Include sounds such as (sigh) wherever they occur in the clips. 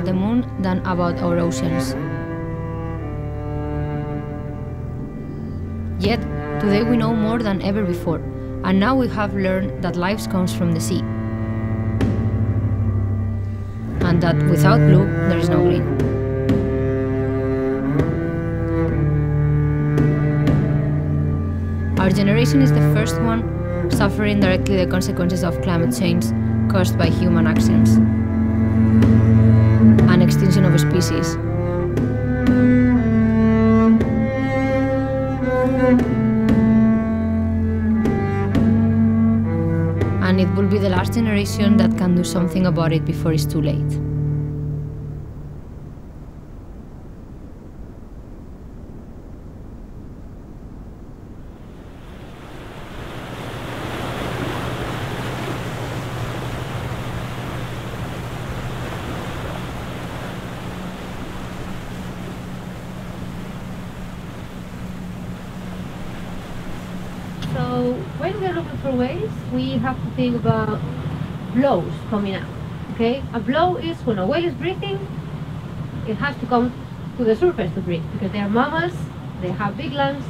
about the moon than about our oceans. Yet, today we know more than ever before, and now we have learned that life comes from the sea. And that without blue, there is no green. Our generation is the first one suffering directly the consequences of climate change caused by human actions extinction of species. And it will be the last generation that can do something about it before it's too late. So when we're looking for whales, think about blows coming out. Okay, a blow is when a whale is breathing, it has to come to the surface to breathe because they are mammals, they have big lungs,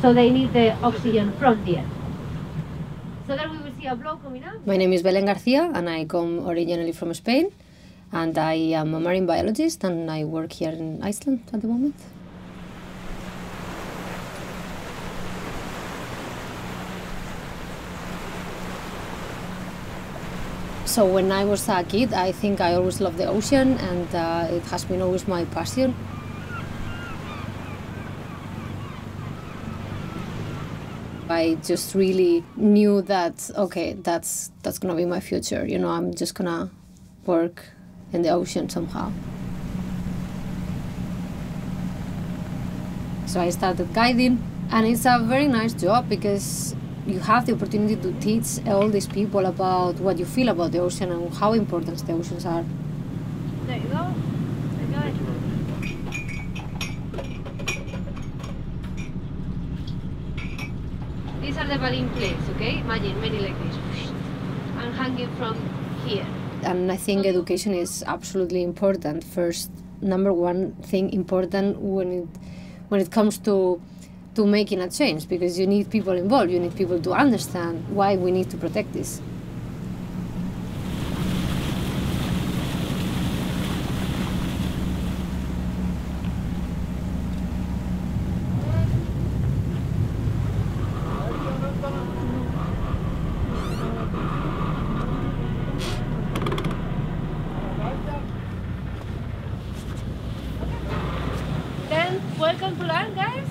so they need the oxygen from the air. So then we will see a blow coming out. My name is Belen Garcia, and I come originally from Spain. And I am a marine biologist, and I work here in Iceland at the moment. So when I was a kid, I think I always loved the ocean, and uh, it has been always my passion. I just really knew that okay, that's that's gonna be my future. You know, I'm just gonna work in the ocean somehow. So I started guiding, and it's a very nice job because you have the opportunity to teach all these people about what you feel about the ocean and how important the oceans are. There you go. Enjoy. These are the baleen plates, okay? Imagine many like this. And hanging from here. And I think education is absolutely important. First, number one thing important when it when it comes to to making a change because you need people involved. You need people to understand why we need to protect this. Then, welcome to land, guys.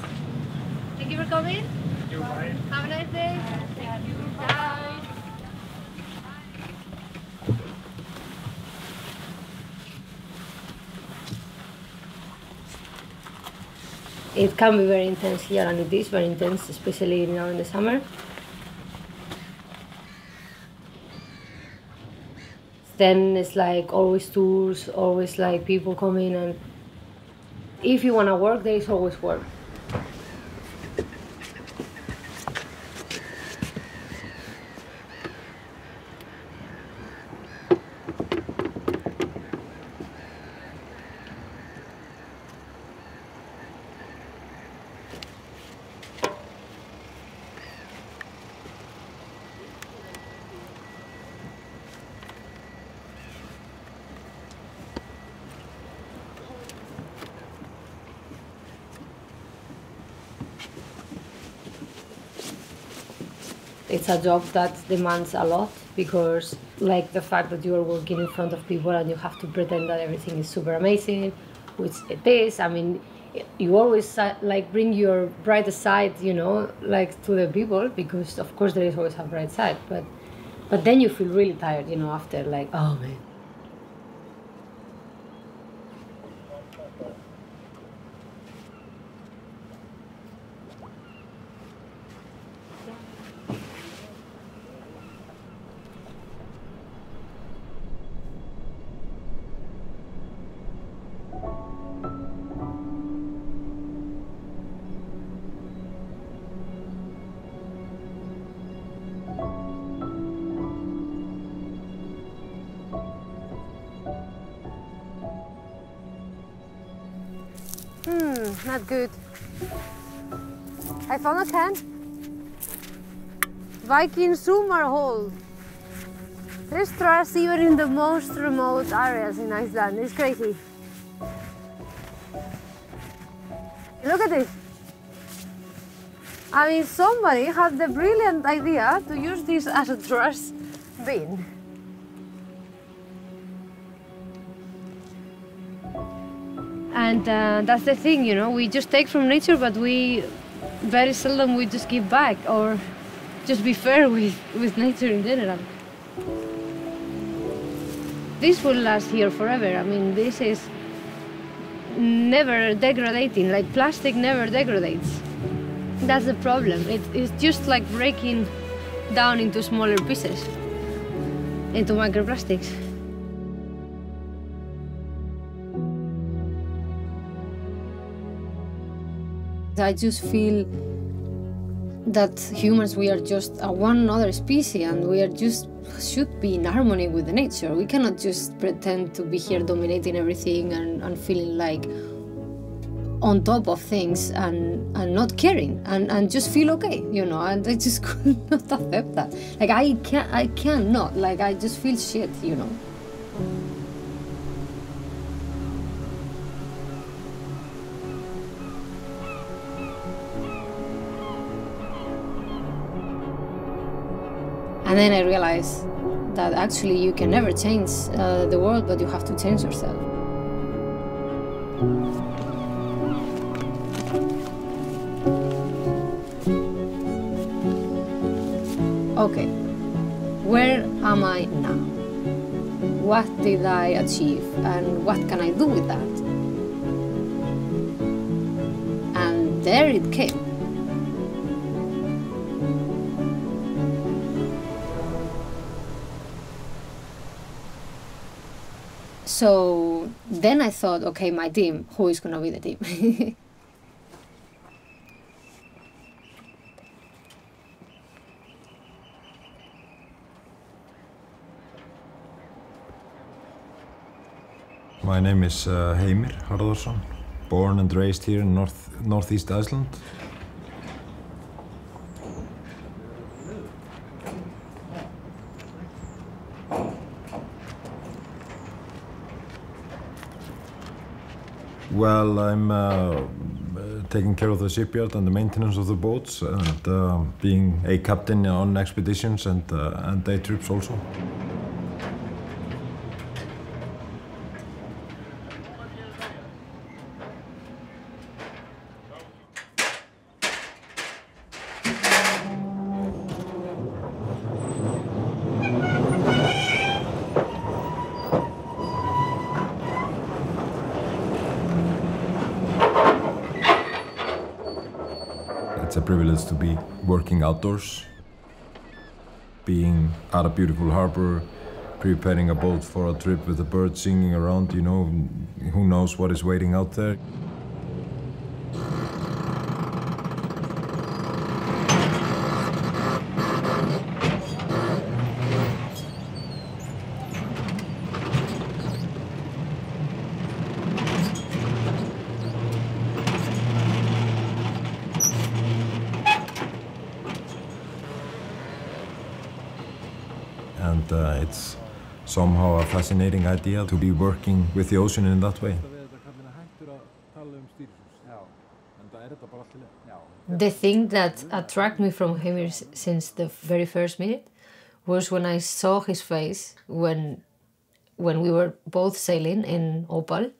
Thank you for coming. Have a nice day. Thank you. Bye. It can be very intense here, and it is very intense, especially now in the summer. Then it's like always tours, always like people coming, and if you want to work, there is always work. It's a job that demands a lot because like the fact that you are working in front of people and you have to pretend that everything is super amazing which it is. I mean you always uh, like bring your bright side you know like to the people because of course there is always a bright side but but then you feel really tired you know after like oh man not good. I found a can. Viking summer hole. There's trash even in the most remote areas in Iceland. It's crazy. Look at this. I mean, somebody had the brilliant idea to use this as a trash bin. And uh, that's the thing, you know, we just take from nature, but we very seldom we just give back or just be fair (laughs) with, with nature in general. This will last here forever. I mean, this is never degrading, like plastic never degrades. That's the problem. It, it's just like breaking down into smaller pieces, into microplastics. I just feel that humans we are just a one other species and we are just should be in harmony with the nature. We cannot just pretend to be here dominating everything and, and feeling like on top of things and, and not caring and, and just feel okay, you know, and I just (laughs) could not accept that. Like I can't I cannot, like I just feel shit, you know. And then I realized that actually you can never change uh, the world, but you have to change yourself. Okay, where am I now? What did I achieve and what can I do with that? And there it came. So then I thought, okay, my team, who is going to be the team? (laughs) My name is uh, Heimir Harðarsson, born and raised here in north, northeast Iceland. Well, I'm uh, taking care of the shipyard and the maintenance of the boats and uh, being a captain on expeditions and, uh, and day trips also. To be working outdoors, being at a beautiful harbor, preparing a boat for a trip with the birds singing around, you know, who knows what is waiting out there. And uh, it's somehow a fascinating idea to be working with the ocean in that way. The thing that attracted me from him since the very first minute was when I saw his face when when we were both sailing in Opal.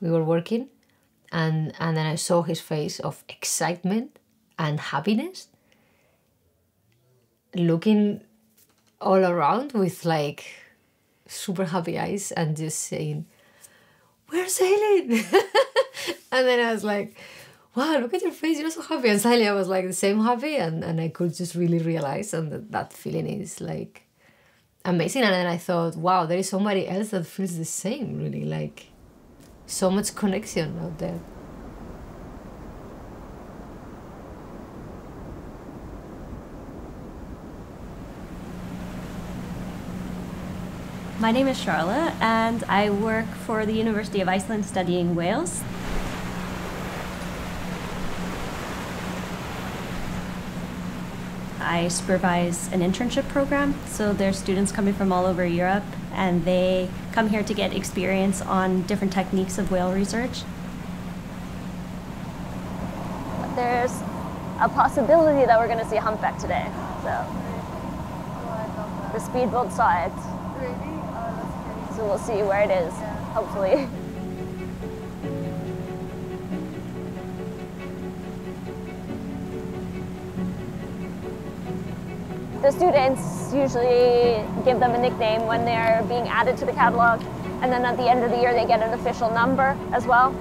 We were working and and then I saw his face of excitement and happiness looking all around with like super happy eyes and just saying, We're sailing (laughs) and then I was like, Wow, look at your face, you're so happy. And suddenly I was like the same happy and, and I could just really realize and that, that feeling is like amazing. And then I thought, wow, there is somebody else that feels the same, really, like so much connection out there. My name is Charlotte, and I work for the University of Iceland studying whales. I supervise an internship program, so there's students coming from all over Europe, and they come here to get experience on different techniques of whale research. There's a possibility that we're going to see a humpback today. So the speedboat saw it. Really? So we'll see where it is, hopefully. the students usually give them a nickname when they're being added to the catalog. And then at the end of the year, they get an official number as well.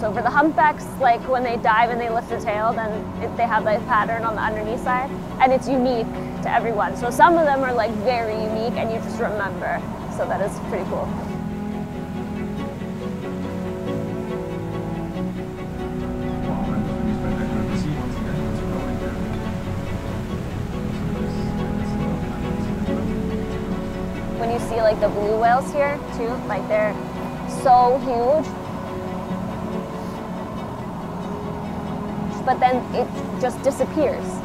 So for the humpbacks, like when they dive and they lift the tail, then it, they have a pattern on the underneath side. And it's unique to everyone. So some of them are like very unique and you just remember. So that is pretty cool. when you see like the blue whales here too, like they're so huge. But then it just disappears.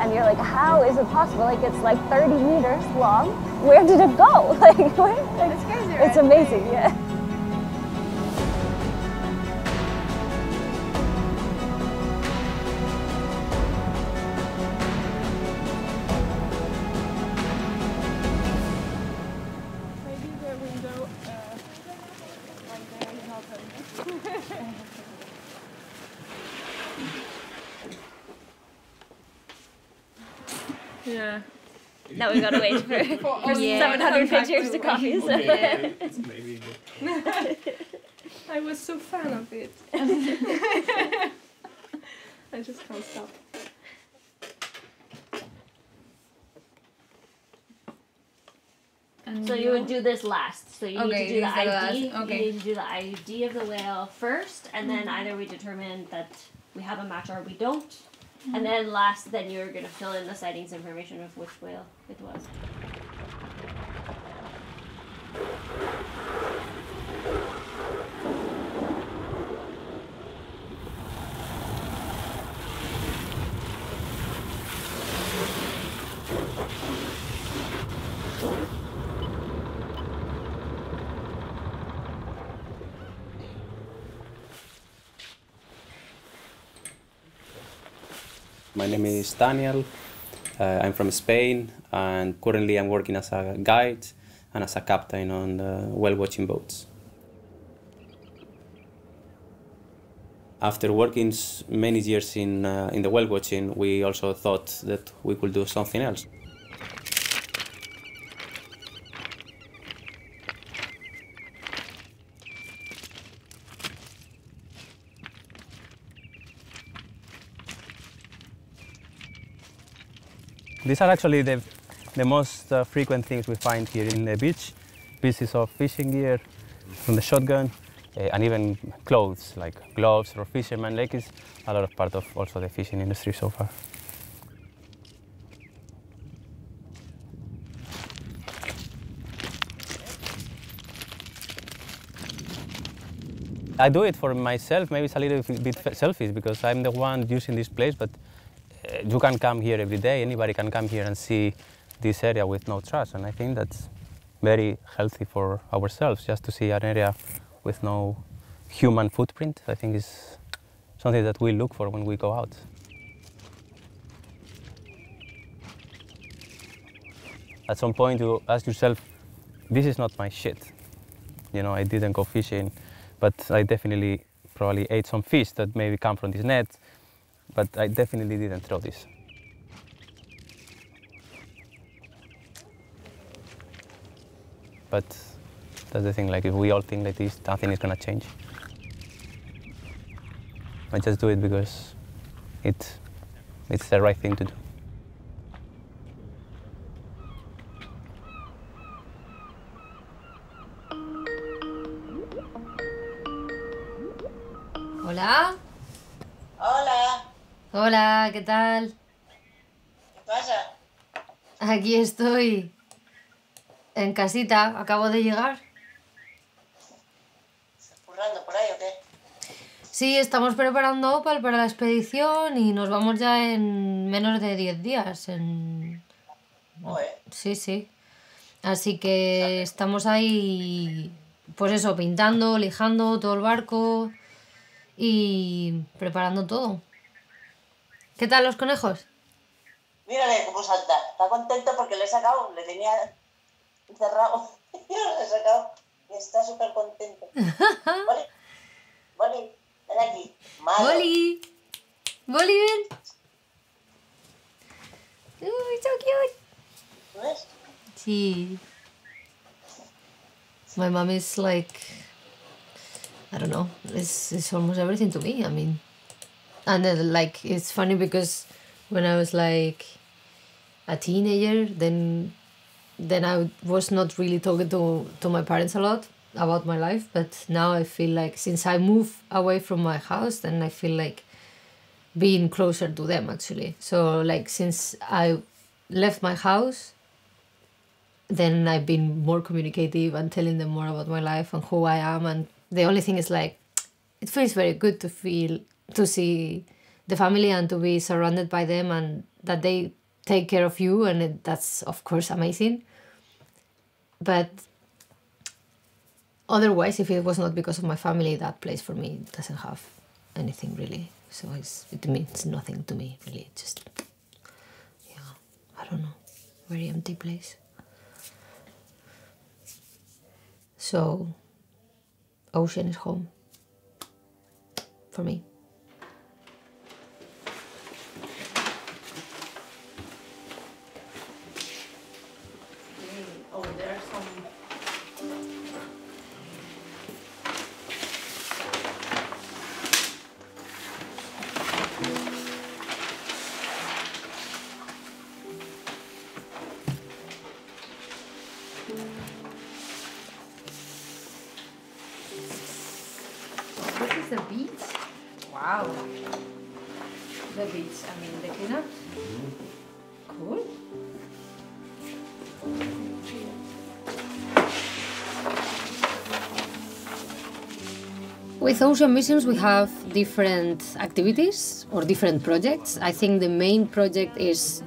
And you're like, how is it possible? Like it's like 30 meters long. Where did it go? (laughs) Like, where? Like, It's crazy, right? It's amazing, yeah. Now we've gotta wait (laughs) for, for 700 pictures to copy. So. I was so fan of it. (laughs) I just can't stop. So you would do this last. So you Okay, need to do the these are the ID. okay. You need to do the ID of the whale first, and then either we determine that we have a match or we don't. And mm-hmm. then last, then you're gonna fill in the sightings information of which whale it was. My name is Daniel. Uh, I'm from Spain, and currently I'm working as a guide and as a captain on the whale watching boats. After working many years in, uh, in the whale watching, we also thought that we could do something else. These are actually the, the most uh, frequent things we find here in the beach. Pieces of fishing gear from the shotgun uh, and even clothes like gloves or fisherman leggings. A lot of part of also the fishing industry so far. I do it for myself. Maybe it's a little bit selfish because I'm the one using this place, but you can come here every day. Anybody can come here and see this area with no trash, and I think that's very healthy for ourselves just to see an area with no human footprint. I think is something that we look for when we go out. At some point, you ask yourself, "This is not my shit." You know, I didn't go fishing, but I definitely probably ate some fish that maybe come from this net but I definitely didn't throw this. But that's the thing, like if we all think like this, nothing is gonna change. I just do it because it, it's the right thing to do. Hola, ¿qué tal? ¿qué pasa? Aquí estoy. En casita, acabo de llegar. ¿Estás currando por ahí o qué? Sí, estamos preparando Opal para la expedición y nos vamos ya en menos de 10 días. En... Sí, sí. Así que estamos ahí, pues eso, pintando, lijando todo el barco y preparando todo. ¿Qué tal los conejos? Mírale cómo salta. Está contento porque le he sacado, le tenía encerrado. Y (laughs) ahora le he sacado. Y está súper contento. (laughs) Boli, Boli, ven aquí. Malo. ¡Boli! ¡Boli, ven! ¡Uy, so cute! ¿Ves? Sí. My mom is like, I don't know, it's, it's almost everything to me. I mean, and then, like, it's funny because when I was like a teenager, then then I was not really talking to, to my parents a lot about my life, but now I feel like since I moved away from my house, then I feel like being closer to them actually. So like since I left my house, then I've been more communicative and telling them more about my life and who I am. And the only thing is like, it feels very good to feel to see the family and to be surrounded by them and that they take care of you, and it, that's of course amazing. But otherwise, if it was not because of my family, that place for me doesn't have anything really. So it means nothing to me really. It's just yeah, I don't know, very empty place. So, ocean is home for me. With Ocean Missions, we have different activities or different projects. I think the main project is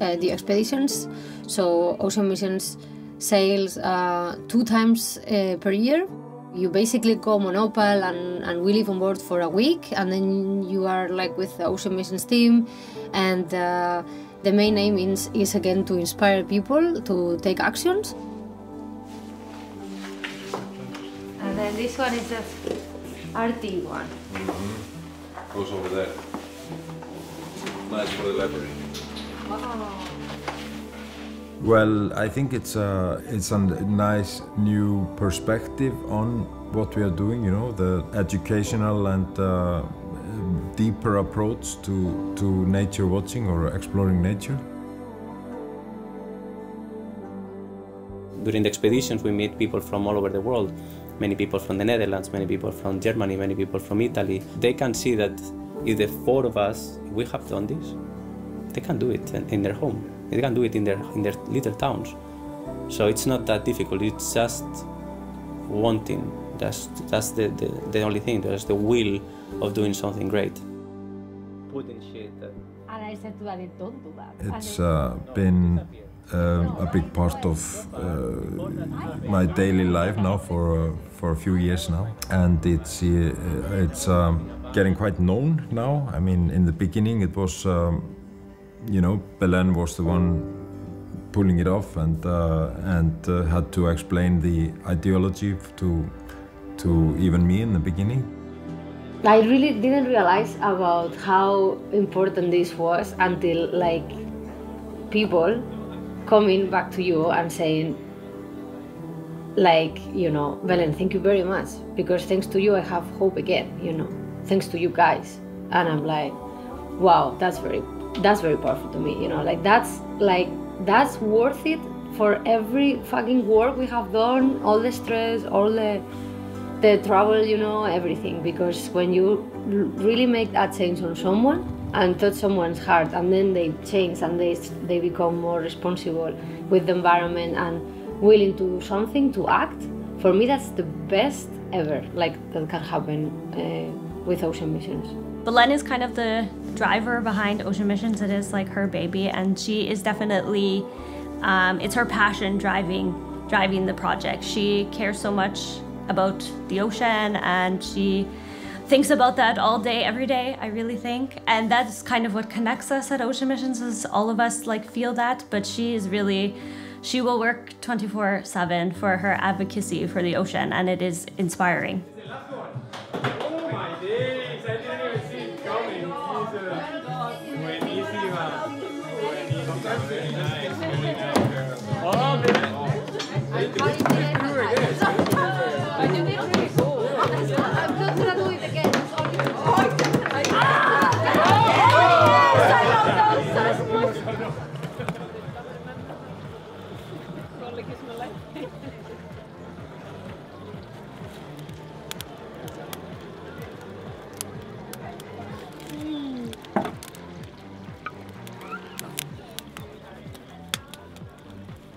uh, the expeditions. So, Ocean Missions sails uh, two times uh, per year. You basically come on Opal and, and we live on board for a week, and then you are like with the Ocean Missions team. And uh, the main aim is, is again to inspire people to take actions. And then this one is the RT one. Goes over there. Nice for the library. Well, I think it's a it's a nice new perspective on what we are doing. You know, the educational and uh, deeper approach to to nature watching or exploring nature. During the expeditions, we meet people from all over the world. Many people from the Netherlands, many people from Germany, many people from Italy. They can see that if the four of us, we have done this, they can do it in in their home. They can do it in their in their little towns. So it's not that difficult. It's just wanting. That's that's the, the, the only thing. There's the will of doing something great. Putting shit. And I said to David, don't do that. It's uh, been a big part of uh, my daily life now for uh, for a few years now, and it's uh, it's um, getting quite known now. I mean, in the beginning, it was um, you know Belen was the one pulling it off and uh, and uh, had to explain the ideology to to even me in the beginning. I really didn't realize about how important this was until like people coming back to you and saying like you know Belen thank you very much because thanks to you I have hope again you know. Thanks to you guys. And I'm like wow that's very that's very powerful to me you know. Like that's like that's worth it for every fucking work we have done all the stress all the the trouble, you know, everything. Because when you really make that change on someone and touch someone's heart, and then they change and they they become more responsible with the environment and willing to do something to act. For me, that's the best ever like that can happen uh, with ocean missions. Belen is kind of the driver behind Ocean Missions. It is like her baby, and she is definitely um, it's her passion driving driving the project. She cares so much about the ocean, and she thinks about that all day, every day. I really think, and that's kind of what connects us at Ocean Missions. Is all of us like feel that, but she is really. She will work 24 7 for her advocacy for the ocean, and it is inspiring.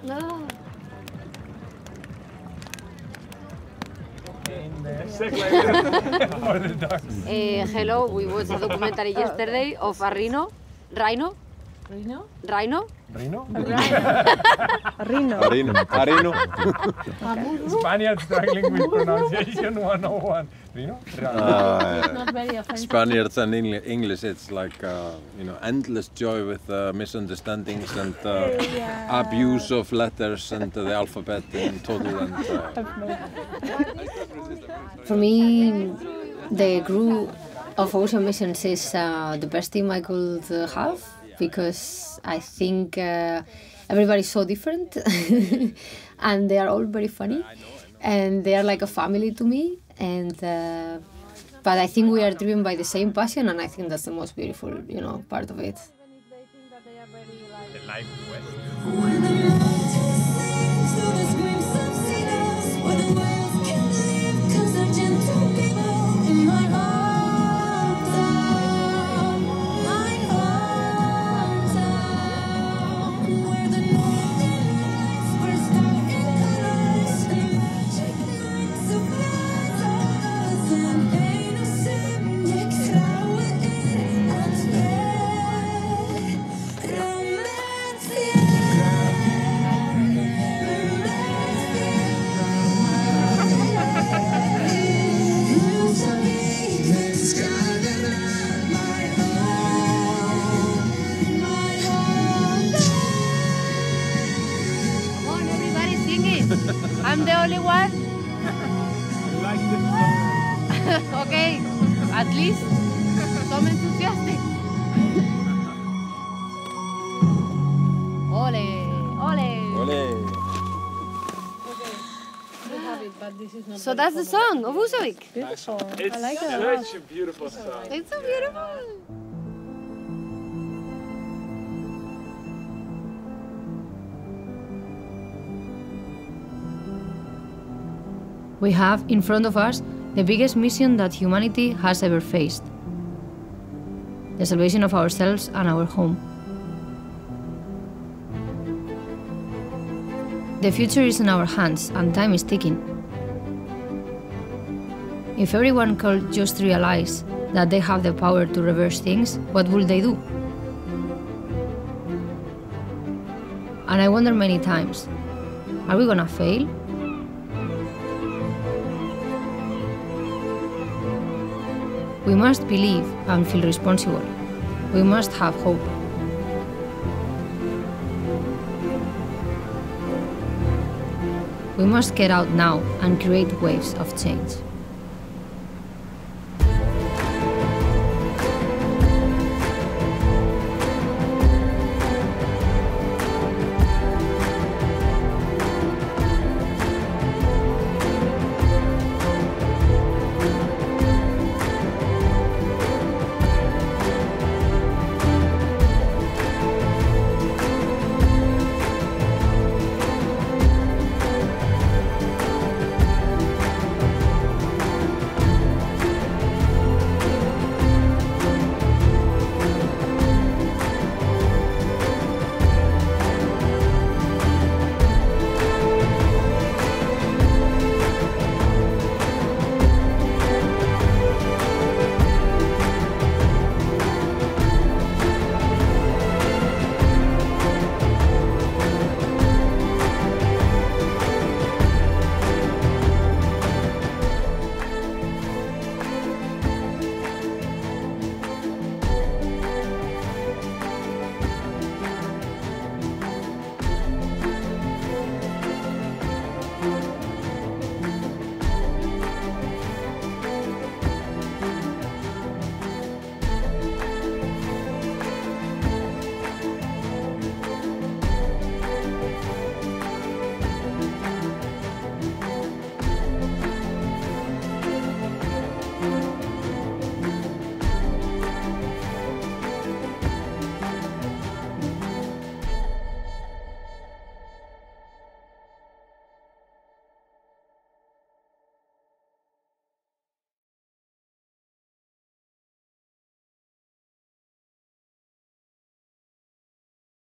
No. Uh, (laughs) hello, we watched a documentary yesterday of a rhino. Rhino? Rhino? Rhino? Rhino? (laughs) (laughs) Rhino. Arino. Arino. Spaniards struggling with pronunciation 101. Rhino? Uh, Not very offensive. Spaniards and Engli- English, it's like uh, you know endless joy with uh, misunderstandings and uh, Yeah. abuse of letters and the alphabet in total. And uh, For me, the group of Ocean Missions is uh, the best team I could uh, have because I think uh, everybody's so different (laughs) and they are all very funny and they are like a family to me. And uh, but I think we are driven by the same passion, and I think that's the most beautiful, you know, part of it. Only (laughs) one. okay, at least some enthusiastic. Ole, ole. So that's the song of Usavik. Beautiful. It's I like it a such a beautiful song. It's so beautiful. We have in front of us the biggest mission that humanity has ever faced the salvation of ourselves and our home. The future is in our hands and time is ticking. If everyone could just realize that they have the power to reverse things, what would they do? And I wonder many times are we gonna fail? We must believe and feel responsible. We must have hope. We must get out now and create waves of change.